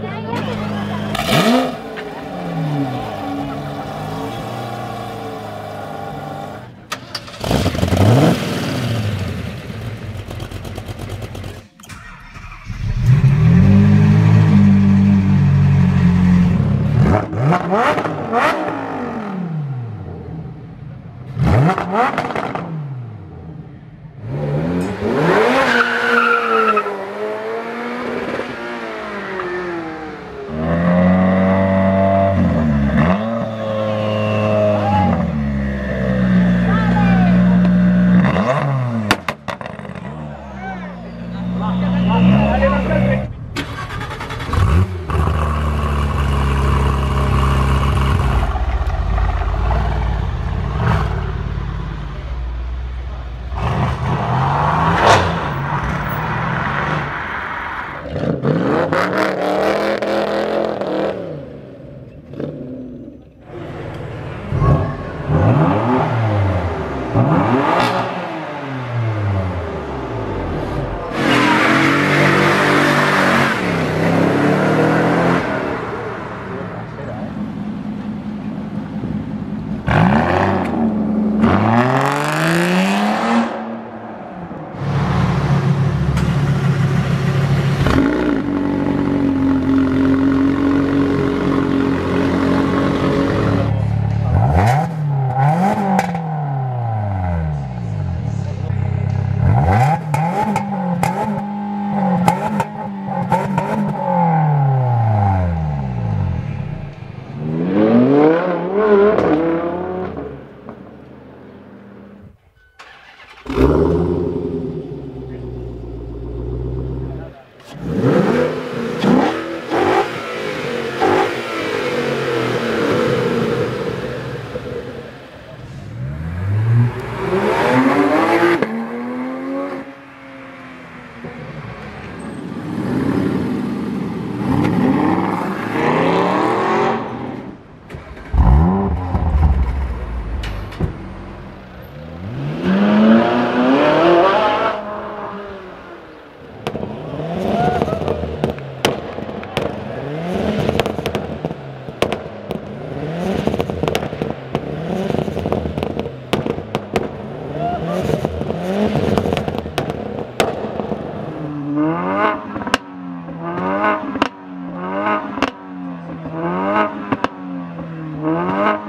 Yeah, yeah. Mm-hmm.